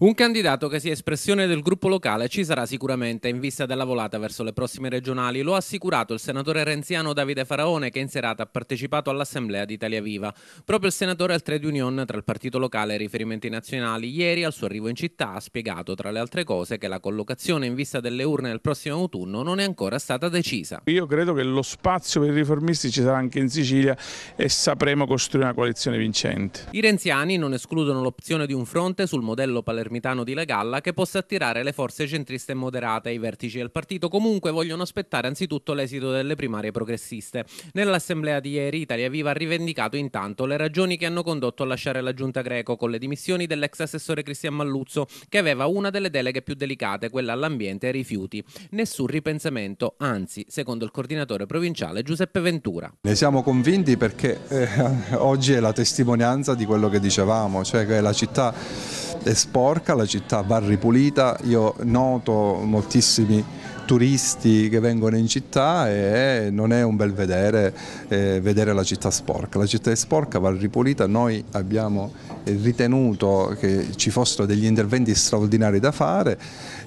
Un candidato che sia espressione del gruppo locale ci sarà sicuramente in vista della volata verso le prossime regionali, lo ha assicurato il senatore renziano Davide Faraone che in serata ha partecipato all'assemblea di Italia Viva. Proprio il senatore al trade union tra il partito locale e i riferimenti nazionali ieri al suo arrivo in città ha spiegato tra le altre cose che la collocazione in vista delle urne nel prossimo autunno non è ancora stata decisa. Io credo che lo spazio per i riformisti ci sarà anche in Sicilia e sapremo costruire una coalizione vincente. I renziani non escludono l'opzione di un fronte sul modello palermitano Ermitano di Legalla che possa attirare le forze centriste e moderate. I vertici del partito comunque vogliono aspettare anzitutto l'esito delle primarie progressiste. Nell'assemblea di ieri Italia Viva ha rivendicato intanto le ragioni che hanno condotto a lasciare la giunta greco con le dimissioni dell'ex assessore Cristian Malluzzo che aveva una delle deleghe più delicate, quella all'ambiente e ai rifiuti. Nessun ripensamento, anzi, secondo il coordinatore provinciale Giuseppe Ventura. Ne siamo convinti perché eh, oggi è la testimonianza di quello che dicevamo, cioè che la città è sporca, la città va ripulita, io noto moltissimi turisti che vengono in città e non è un bel vedere eh, vedere la città sporca. La città è sporca, va ripulita, noi abbiamo ritenuto che ci fossero degli interventi straordinari da fare,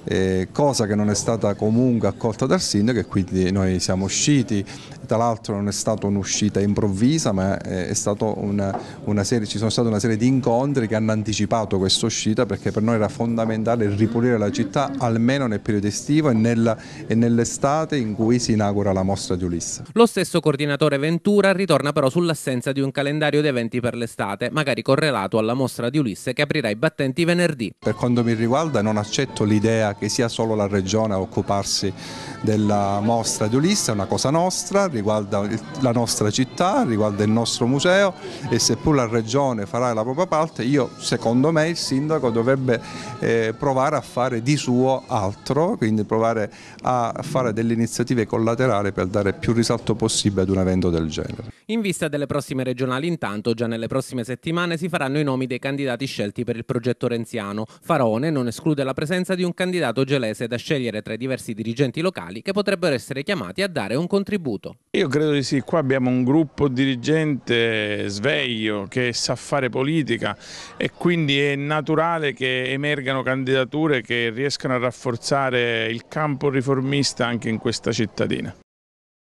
eh, cosa che non è stata comunque accolta dal sindaco e quindi noi siamo usciti, tra l'altro non è stata un'uscita improvvisa ma è una, una serie, ci sono state una serie di incontri che hanno anticipato questa uscita perché per noi era fondamentale ripulire la città almeno nel periodo estivo e, nella, e nell'estate in cui si inaugura la mostra di Ulisse. Lo stesso coordinatore Ventura ritorna però sull'assenza di un calendario di eventi per l'estate, magari correlato alla mostra di Ulisse che aprirà i battenti venerdì. Per quanto mi riguarda non accetto l'idea che sia solo la regione a occuparsi della mostra di Ulisse, è una cosa nostra, riguarda la nostra città, riguarda il nostro museo e seppur la regione farà la propria parte, io secondo me il sindaco dovrebbe eh, provare a fare di suo altro, quindi provare a fare delle iniziative collaterali per dare più risalto possibile ad un evento del genere. In vista delle prossime regionali intanto già nelle prossime settimane si faranno i nomi dei candidati scelti per il progetto renziano. Faraone non esclude la presenza di un candidato gelese da scegliere tra i diversi dirigenti locali che potrebbero essere chiamati a dare un contributo. Io credo di sì, qua abbiamo un gruppo dirigente sveglio che sa fare politica e quindi è naturale che emergano candidature che riescano a rafforzare il campo riformista anche in questa cittadina.